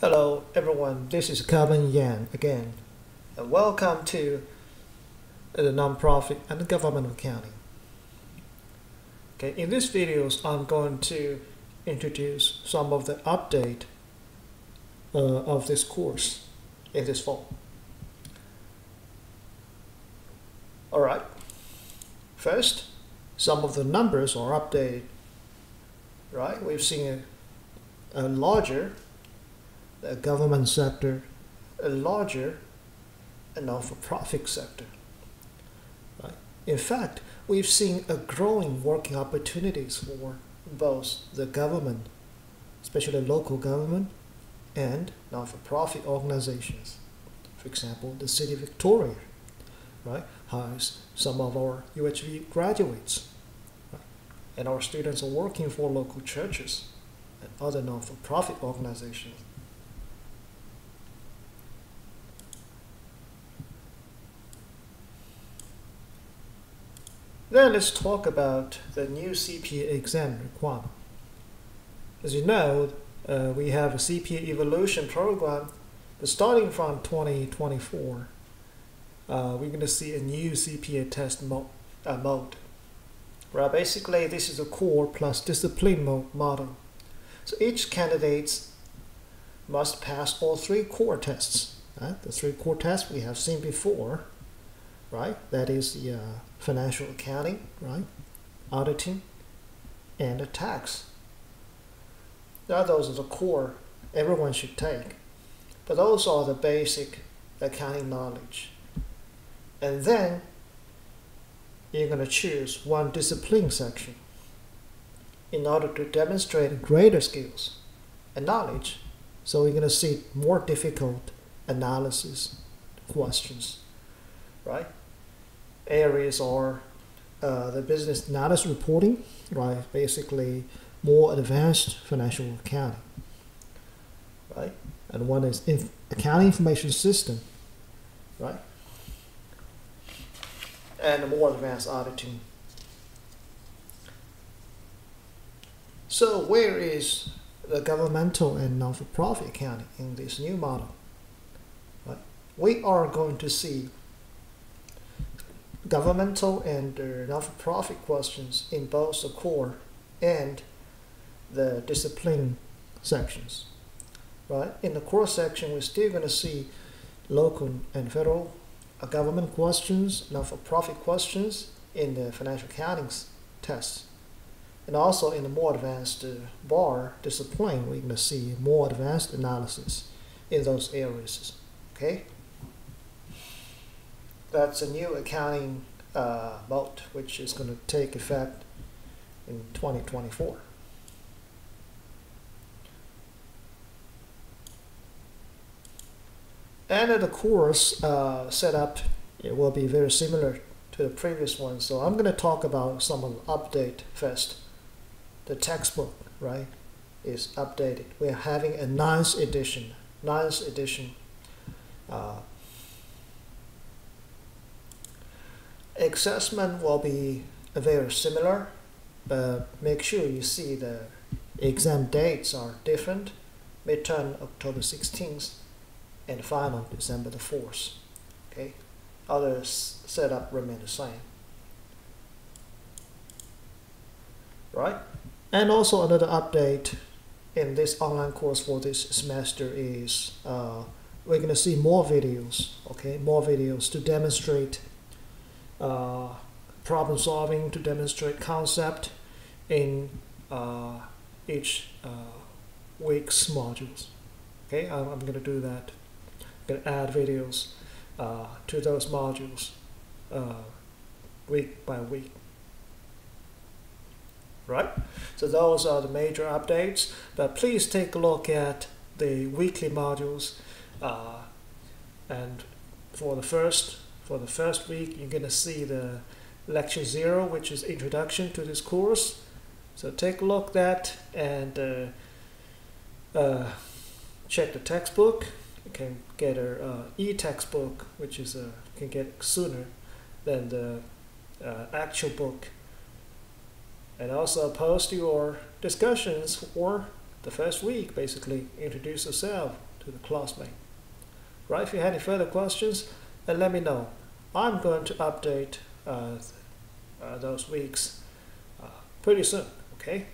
Hello everyone, this is Calvin Yang again, and welcome to the nonprofit and government accounting. Okay, in this videos, I'm going to introduce some of the update uh, of this course in this fall. All right. First, some of the numbers are updated. Right, we've seen a, a larger a government sector, a larger non-for-profit sector. Right? In fact, we've seen a growing working opportunities for both the government, especially local government, and non-for-profit organizations. For example, the city of Victoria, right, has some of our UHV graduates, right? and our students are working for local churches and other non-for-profit organizations. Then let's talk about the new CPA exam requirement. As you know, uh, we have a CPA evolution program, but starting from 2024, uh, we're going to see a new CPA test mo uh, mode. Right, basically, this is a core plus discipline mode model. So each candidate must pass all three core tests. Right? The three core tests we have seen before, right? That is the uh, financial accounting, right? Auditing, and the tax. Now those are the core everyone should take. But those are the basic accounting knowledge. And then you're going to choose one discipline section in order to demonstrate greater skills and knowledge. So we're going to see more difficult analysis questions, right? Areas are uh, the business analysis reporting, right? Basically, more advanced financial accounting, right? And one is inf accounting information system, right? And more advanced auditing. So where is the governmental and non-for-profit accounting in this new model? Right? We are going to see governmental and uh, not-for-profit questions in both the core and the discipline sections. Right? In the core section, we're still going to see local and federal uh, government questions, not-for-profit questions in the financial accounting tests. And also in the more advanced uh, bar discipline, we're going to see more advanced analysis in those areas. Okay? That's a new accounting uh, mode, which is going to take effect in 2024. And the course uh, setup it will be very similar to the previous one. So I'm going to talk about some of the update first. The textbook, right, is updated. We're having a ninth edition, ninth edition uh, assessment will be very similar, but make sure you see the exam dates are different. Midterm October 16th and final December the 4th. Okay, other setup remain the same. Right, and also another update in this online course for this semester is uh, we're going to see more videos. Okay, more videos to demonstrate uh, problem solving to demonstrate concept in uh, each uh, week's modules. Okay, I'm, I'm going to do that. I'm going to add videos uh, to those modules uh, week by week. Right? So those are the major updates. But please take a look at the weekly modules. Uh, and for the first for the first week, you're going to see the lecture zero, which is introduction to this course. So take a look at that and uh, uh, check the textbook. You can get a uh, e-textbook, which is uh, can get sooner than the uh, actual book. And also post your discussions for the first week, basically introduce yourself, to the classmate. Right? If you have any further questions, then let me know. I'm going to update uh, uh, those weeks uh, pretty soon. Okay.